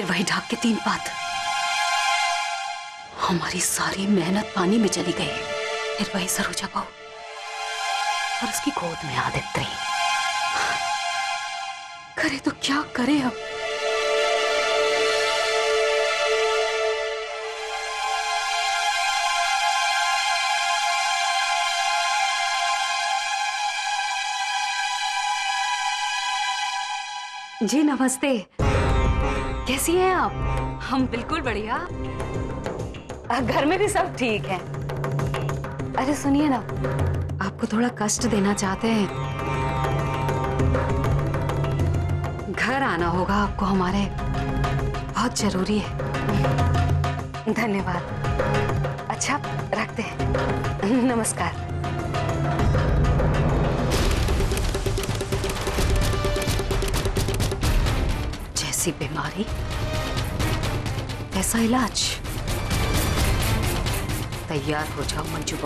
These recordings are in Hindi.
फिर वही ढाक के तीन पात। हमारी सारी मेहनत पानी में चली गई। फिर वही सरोजा बहू। और उसकी गोद में आदित्य करे तो क्या करे अब? जी, नमस्ते। कैसी हैं आप? हम बिल्कुल बढ़िया। घर में भी सब ठीक है। अरे, सुनिए ना, आपको थोड़ा कष्ट देना चाहते हैं। घर आना होगा आपको हमारे। बहुत ज़रूरी है। धन्यवाद। अच्छा रखते हैं। नमस्कार। जैसी बीमारी? ऐसा इलाज? तैयार हो जाओ मंजू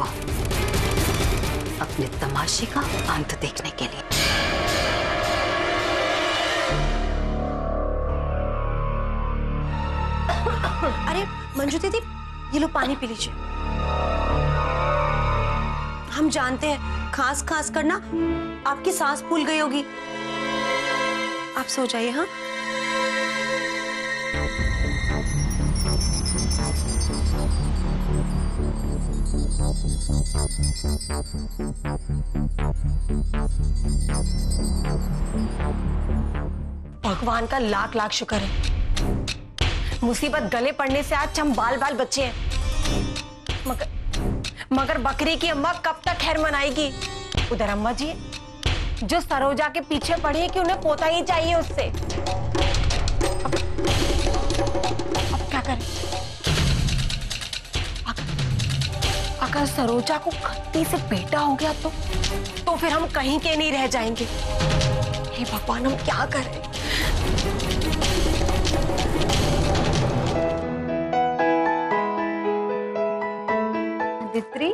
अपने तमाशे का अंत देखने के लिए। अरे, मंजू दीदी, ये लो पानी पी लीजिए। हम जानते हैं खांस खांस करना आपकी सांस फूल गई होगी। आप सो जाइए हाँ? भगवान का लाख लाख शुक्र है। मुसीबत गले पड़ने से आज हम बाल बाल बच्चे हैं। मगर मगर बकरी की अम्मा कब तक खैर मनाएगी? उधर अम्मा जी जो सरोजा के पीछे पड़ी है कि उन्हें पोता ही चाहिए उससे। अब, अब क्या करें? अगर, सरोजा को खत्ती से बेटा हो गया तो तो फिर हम कहीं के नहीं रह जाएँगे। हे भगवान हम क्या करें? दित्री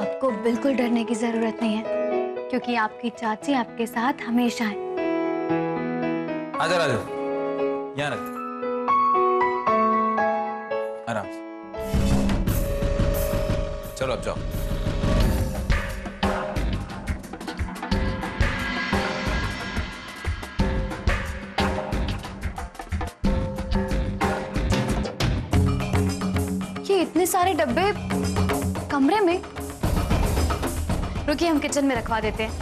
आपको बिल्कुल डरने की ज़रूरत नहीं है क्योंकि आपकी चाची आपके साथ हमेशा है। आजा राजू यहाँ रख आराम से। चलो अब जाओ ये इतने सारे डब्बे कमरे में? रुकिए हम किचन में रखवा देते हैं।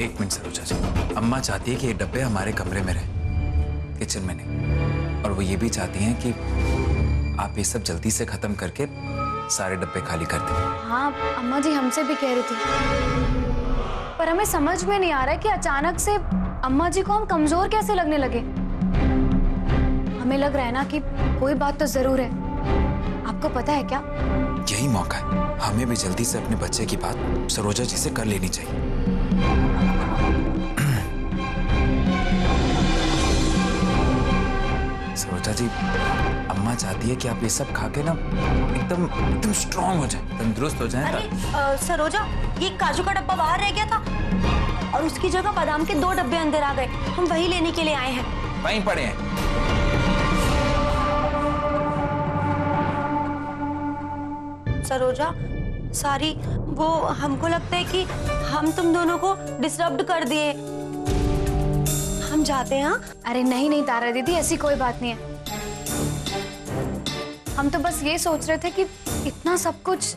एक मिनट सरोजा जी अम्मा चाहती है कि ये डब्बे हमारे कमरे में रहे किचन में नहीं। और वो ये भी चाहती हैं कि आप ये सब जल्दी से खत्म करके सारे डब्बे खाली कर दें। हाँ अम्मा जी हमसे भी कह रही थी। पर हमें समझ में नहीं आ रहा है कि अचानक से अम्मा जी को हम कमज़ोर कैसे लगने लगे। हमें लग रहा है ना कि कोई बात तो ज़रूर है। आपको पता है क्या? यही मौका है। हमें भी जल्दी से अपने बच्चे की बात सरोजा जी से कर लेनी चाहिए। सरोजा जी अम्मा चाहती है कि आप ये सब खा के ना एकदम एकदम स्ट्रांग हो जाए तंदुरुस्त हो जाए अरे सरोजा ये काजू का डब्बा बाहर रह गया था और उसकी जगह बादाम के दो डब्बे अंदर आ गए। हम वही लेने के लिए आए हैं। वहीं पड़े हैं। सरोजा सारी वो हमको लगता है कि हम तुम दोनों को डिस्टर्ब कर दिए। हम जाते हैं हाँ? अरे नहीं नहीं तारा दीदी ऐसी कोई बात नहीं है। हम तो बस ये सोच रहे थे कि इतना सब कुछ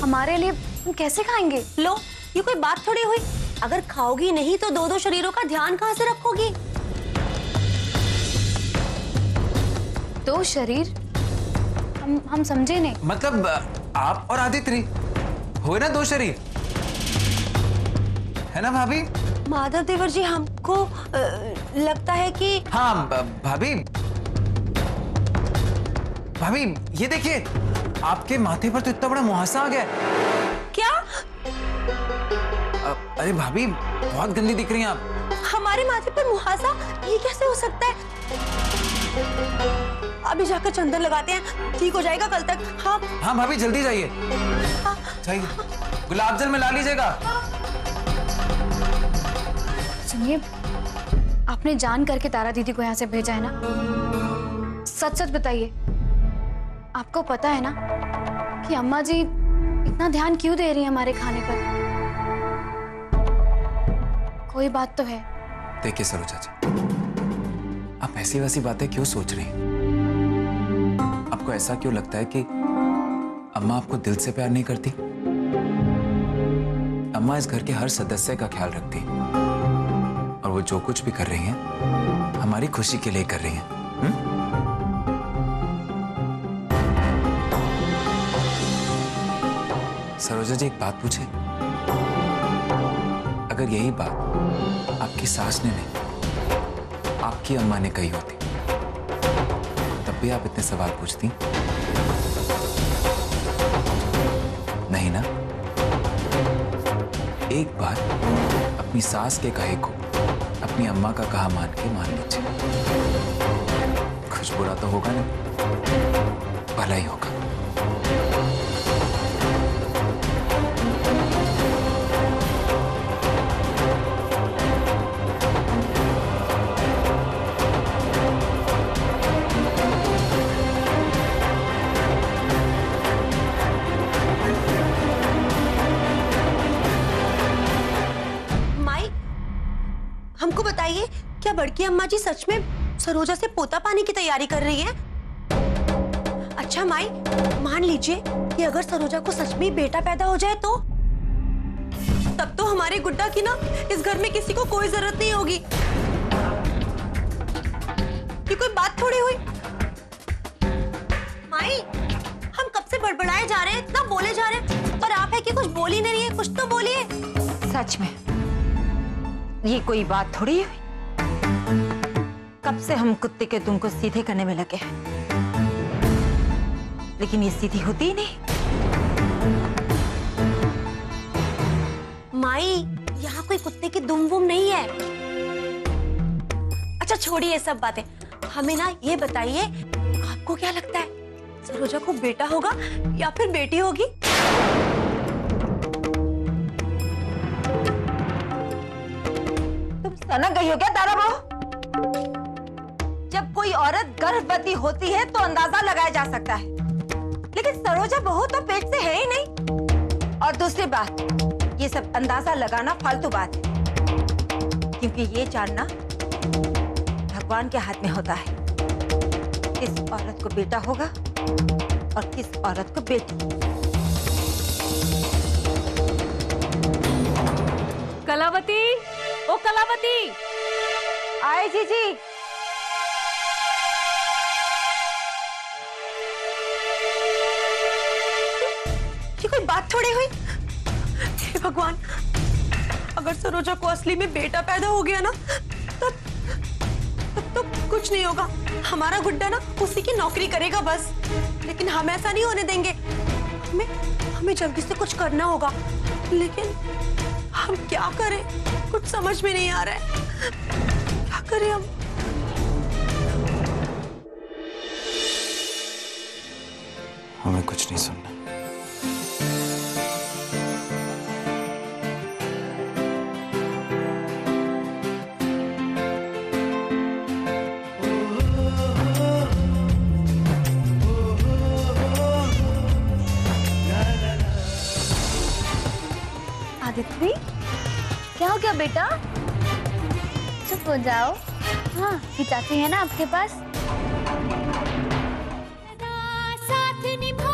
हमारे लिए हम कैसे खाएँगे? लो ये कोई बात थोड़ी हुई? अगर खाओगी नहीं तो दो दो शरीरों का ध्यान कहाँ से रखोगी? दो शरीर? हम हम समझे नहीं। मतलब आप और आदित्य हुए ना दो शरीर? है ना भाभी? माधव देवर जी हमको लगता है कि हाँ भाभी। भाभी ये देखिए आपके माथे पर तो इतना बड़ा मुहासा आ गया क्या? अ- अरे भाभी बहुत गंदी दिख रही हैं आप। हमारे माथे पर मुहासा? ये कैसे हो सकता है? अभी जाकर चंदन लगाते हैं ठीक हो जाएगा कल तक। हाँ। हाँ भाभी जल्दी जाइए। हाँ जाइए। गुलाब जल में ला लीजिएगा। सुनिए आप अपनी जान करके तारा दीदी को यहाँ से भेजा है ना? सच सच बताइए आपको पता है ना कि अम्मा जी इतना ध्यान क्यों दे रही है हमारे खाने पर? कोई बात तो है। देखिए सरोजा जी आप ऐसी वैसी बातें क्यों सोच रही हैं? आपको ऐसा क्यों लगता है कि अम्मा आपको दिल से प्यार नहीं करती? अम्मा इस घर के हर सदस्य का ख्याल रखती हैं। और वो जो कुछ भी कर रही हैं, हमारी खुशी के लिए कर रही हैं। हुँ? सरोजा जी, एक बात पूछे। अगर यही बात आपकी सास ने नहीं, आपकी अम्मा ने कही होती, तब भी आप इतने सवाल पूछती। नहीं ना? एक बार अपनी सास के कहे को अपनी अम्मा का कहा मान के मान लीजिए। कुछ बुरा तो होगा नहीं, भला ही होगा। जी सच में सरोजा से पोता पाने की तैयारी कर रही है? अच्छा माई, मान लीजिए कि अगर सरोजा को सच में बेटा पैदा हो जाए तो? तब तो हमारे गुड्डा की ना, इस घर में किसी को कोई ज़रूरत नहीं होगी। ये कोई बात थोड़ी हुई? माई, हम कब से बड़बड़ाए जा रहे हैं, इतना बोले जा रहे हैं और आप है कि कुछ बोल नहीं है, कुछ तो बोलिए। सच में, ये कोई बात थोड़ी है कब से हम कुत्ते के दुम को सीधे करने में लगे हैं? लेकिन ये सीधी होती ही नहीं। माई यहाँ कोई कुत्ते की दुम वुम नहीं है। अच्छा छोड़िए ये सब बातें। हमें ना ये बताइए आपको क्या लगता है सरोजा को बेटा होगा या फिर बेटी होगी? तुम सनक गई हो क्या तारा बहू कोई औरत गर्भवती होती है तो अंदाज़ा लगाया जा सकता है। लेकिन सरोजा बहू तो पेट से है ही नहीं। और दूसरी बात ये सब अंदाज़ा लगाना फालतू बात है। क्योंकि ये जानना भगवान के हाथ में होता है। किस औरत को बेटा होगा और किस औरत को बेटी। कलावती ओ कलावती। आए जी थोड़ी हुई? भगवान, अगर सरोजा को असली में बेटा पैदा हो गया ना तब तब तो कुछ नहीं होगा। हमारा गुड्डा ना उसी की नौकरी करेगा बस। लेकिन हम ऐसा नहीं होने देंगे। हमें हमें जल्दी से कुछ करना होगा। लेकिन हम क्या करें? कुछ समझ में नहीं आ रहा है। क्या करें हम? हमें कुछ नहीं सुनना। आदित्य? क्या हो गया बेटा? चुप हो जाओ। हाँ पिताजी है ना आपके पास? साथ निभा